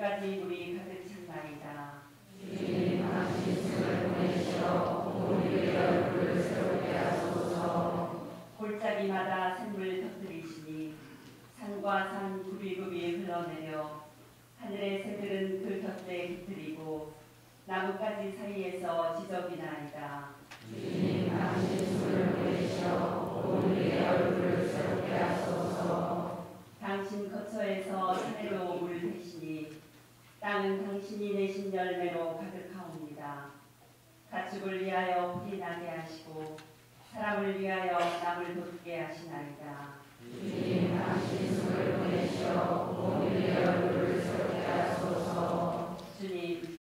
물이 가득 찼나이다. 주님 당신 골짜기마다 샘물 터뜨리시니 산과 산 굽이굽이 흘러내려 하늘의 새들은 그 곁에 깃들이고 나뭇가지 사이에서 지적이 나이다. 당신 거처에서 산으로 물 대시니 땅은 당신이 내신 열매로 가득하옵니다. 가축을 위하여 풀이 나게 하시고 사람을 위하여 남을 돋게 하시나이다.